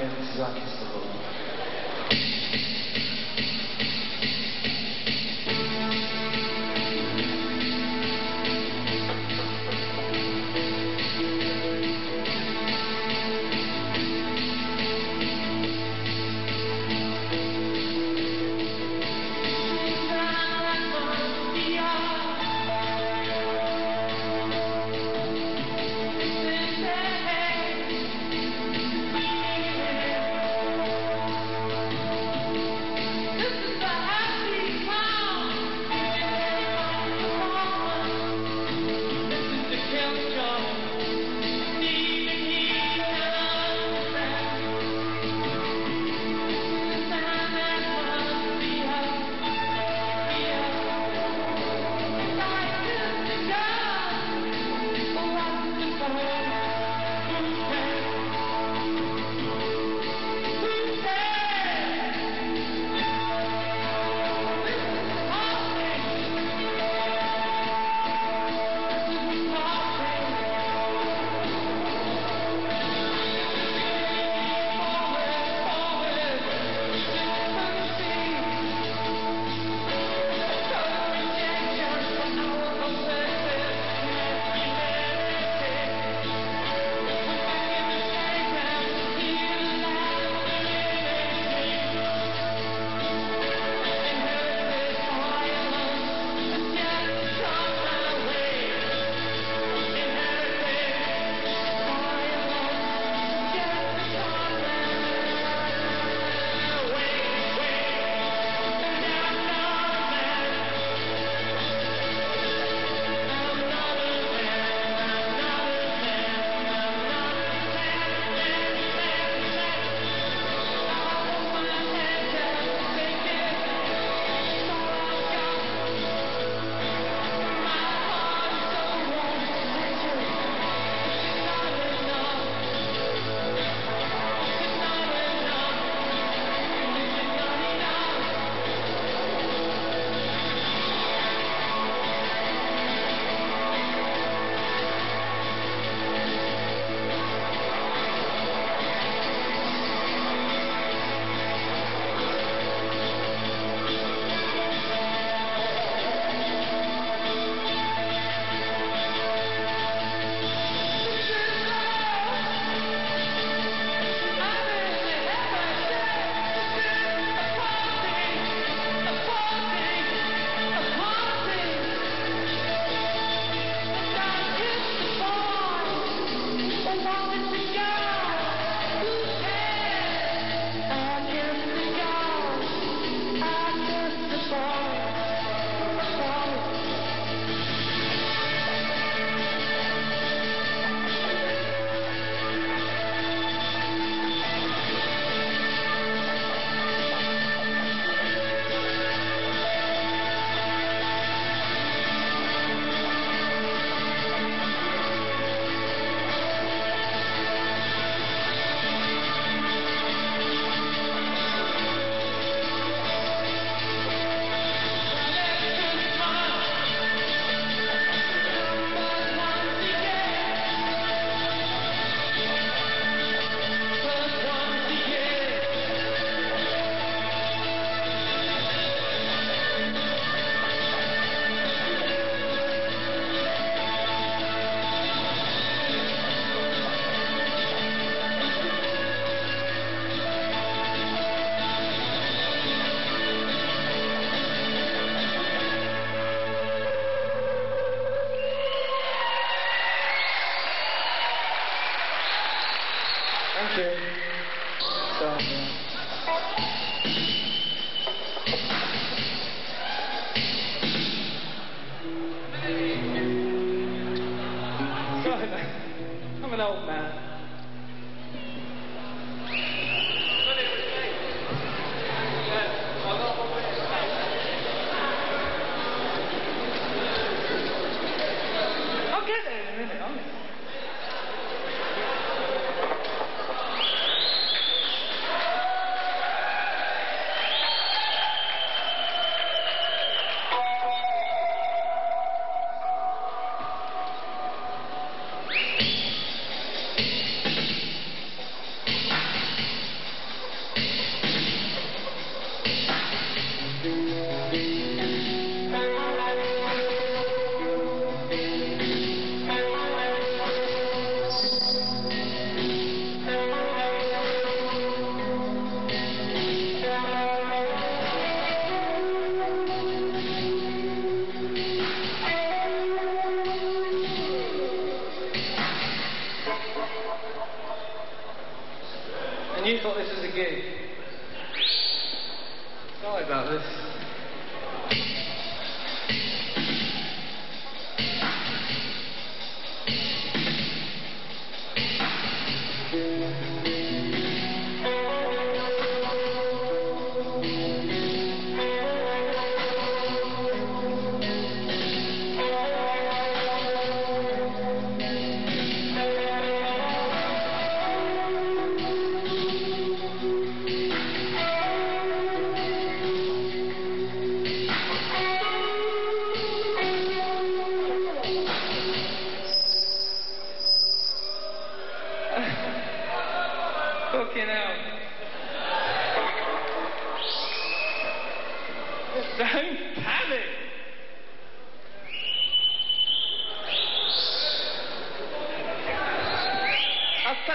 against Zacchaeus the So, yeah. Thought this was a gig. Sorry about this.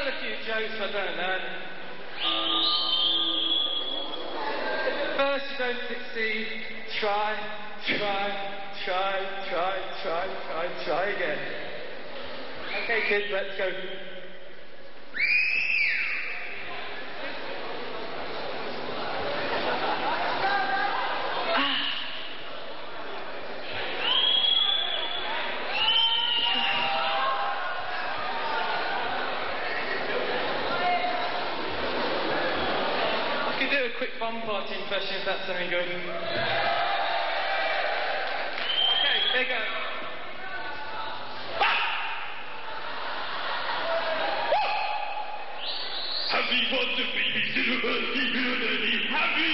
I'll tell a few jokes I don't know. First you don't succeed, try, try, try, try, try, try, try again. Okay kids, let's go. I could do a quick bomb party impression if that's something good. Okay, there you go. Happy was the baby, happy.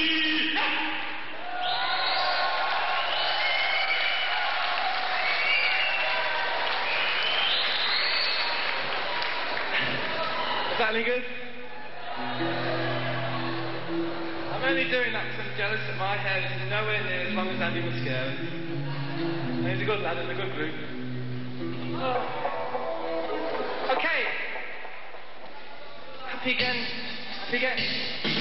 Is that any good? I'm only doing that because I'm jealous that my hair is nowhere near as long as Andy Muscari. And he's a good lad in a good group. Oh. Okay. Happy again. Happy again.